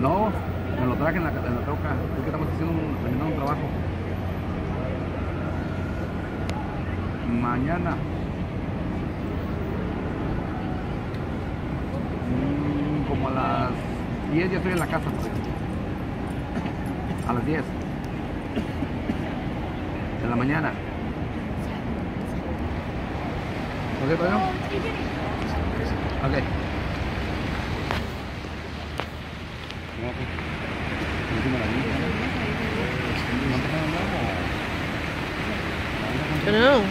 No, me lo traje en la, en la troca. Es que estamos haciendo un, terminando un trabajo. Mañana. Mm, como a las 10 ya estoy en la casa. A las 10 de la mañana. ¿Ok, Pedro? Ok. Não.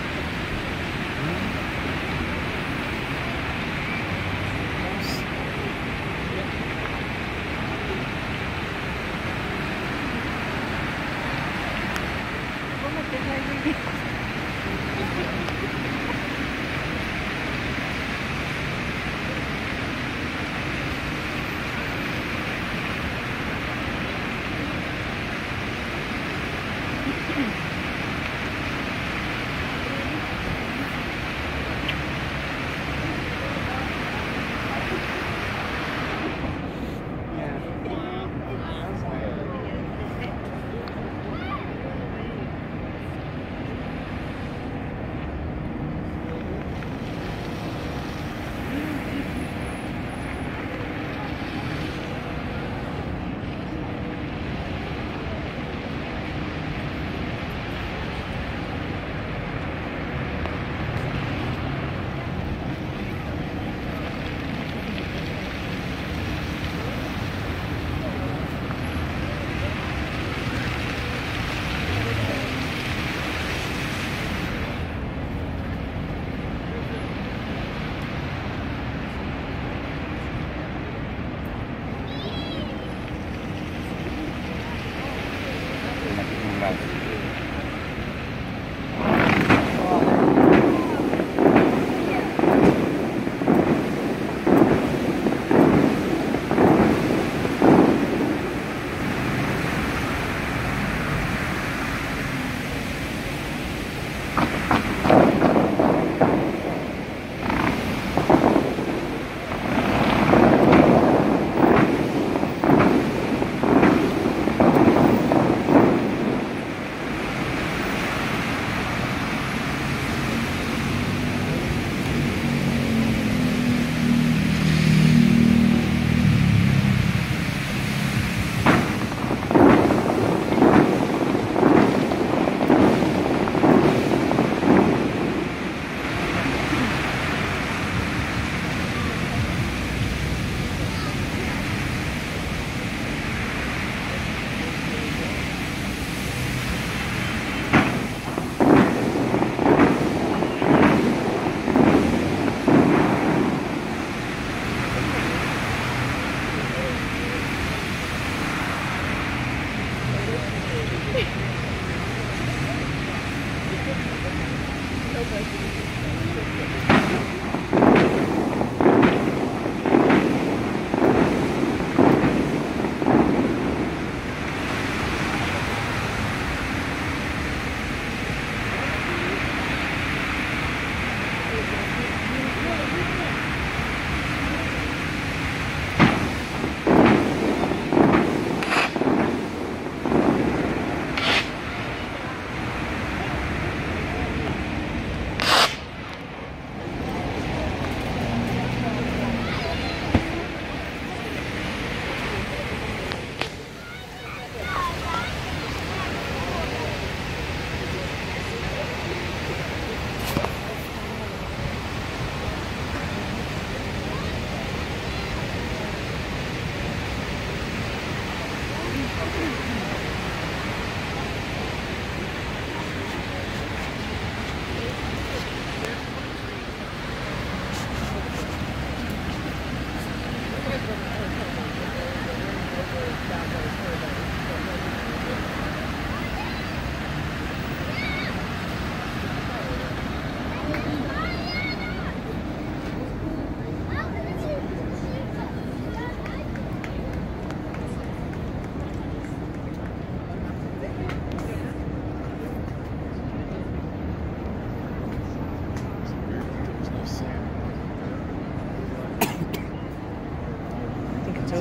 Vamos pegar.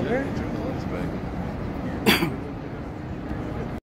Okay.